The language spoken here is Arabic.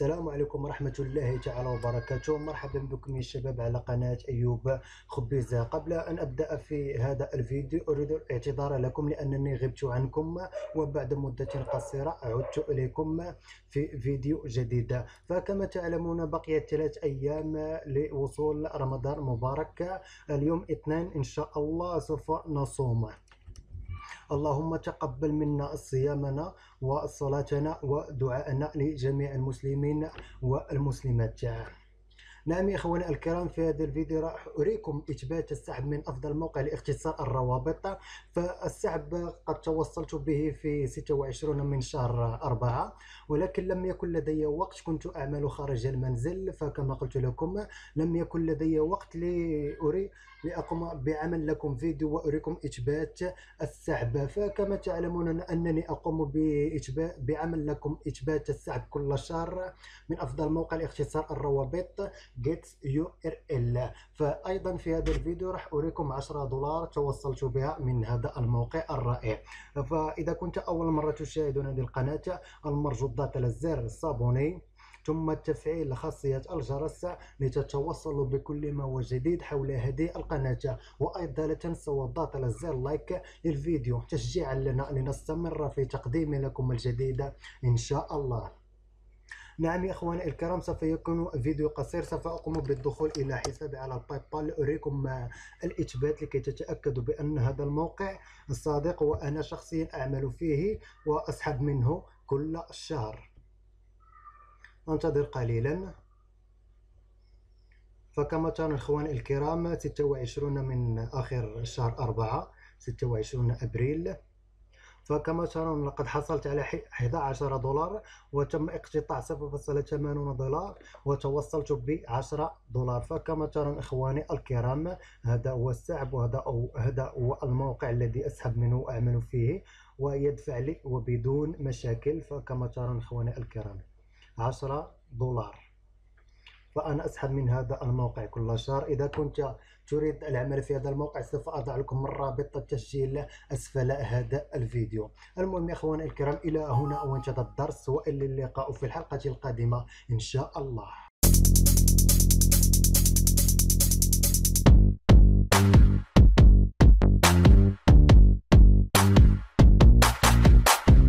السلام عليكم ورحمة الله تعالى وبركاته. مرحبا بكم يا شباب على قناة أيوب خبيزة قبل أن أبدأ في هذا الفيديو أريد الاعتذار لكم لأنني غبت عنكم وبعد مدة قصيرة عدت إليكم في فيديو جديد. فكما تعلمون بقيت ثلاث أيام لوصول رمضان مبارك. اليوم اثنين إن شاء الله سوف نصوم. اللهم تقبل منا صيامنا وصلاتنا ودعاءنا لجميع المسلمين والمسلمات. نعم يا إخواني الكرام في هذا الفيديو راح أريكم إثبات السحب من أفضل موقع لاختصار الروابط. فالسحب قد توصلت به في 26 من شهر 4 ولكن لم يكن لدي وقت كنت أعمل خارج المنزل. فكما قلت لكم لم يكن لدي وقت لأري لأقوم بعمل لكم فيديو وأريكم إثبات السحب. فكما تعلمون أقوم بإثبات بعمل لكم إثبات السحب كل شهر من أفضل موقع لاختصار الروابط. Get URL فأيضا في هذا الفيديو راح أريكم 10 دولار توصلت بها من هذا الموقع الرائع. فإذا كنت أول مرة تشاهد هذه القناة المرجو الضغط على الزر الصابوني ثم تفعيل خاصية الجرس لتتوصلوا بكل ما هو جديد حول هذه القناة. وأيضا لا تنسوا الضغط على زر لايك للفيديو تشجيعا لنا لنستمر في تقديم لكم الجديد إن شاء الله. نعم يا إخواني الكرام سوف يكون فيديو قصير. سوف أقوم بالدخول إلى حسابي على الباي بال لاريكم الإثبات لكي تتأكدوا بأن هذا الموقع صادق وأنا شخصيا أعمل فيه وأسحب منه كل شهر أنتظر قليلا. فكما ترون إخواني الكرام 26 من آخر شهر 4 26 أبريل. فكما ترون لقد حصلت على 11 دولار وتم اقتطاع 0.80 دولار وتوصلت ب 10 دولار. فكما ترون إخواني الكرام هذا هو السحب وهذا أو هذا هو الموقع الذي أسحب منه واعمل فيه ويدفع لي وبدون مشاكل. فكما ترون إخواني الكرام 10 دولار. فأنا أسحب من هذا الموقع كل شهر. إذا كنت تريد العمل في هذا الموقع سوف أضع لكم رابط التسجيل أسفل هذا الفيديو. المهم يا أخواني الكرام إلى هنا وانتهى الدرس وإلى اللقاء في الحلقة القادمة إن شاء الله.